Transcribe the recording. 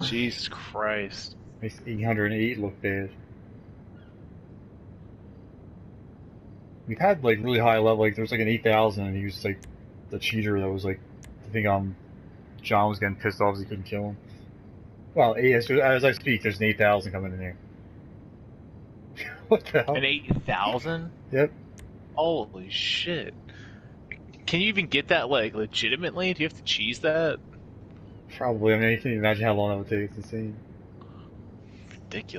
Jesus Christ. Makes 808 look bad. We've had like really high level, like there was like an 8,000 and he was like the cheater that was like, I think um, John was getting pissed off because he couldn't kill him. Well, as, as I speak, there's an 8,000 coming in here. what the hell? An 8,000? Yep. Holy shit. Can you even get that, like, legitimately? Do you have to cheese that? Probably. I mean, you can imagine how long that would take. to insane. Ridiculous.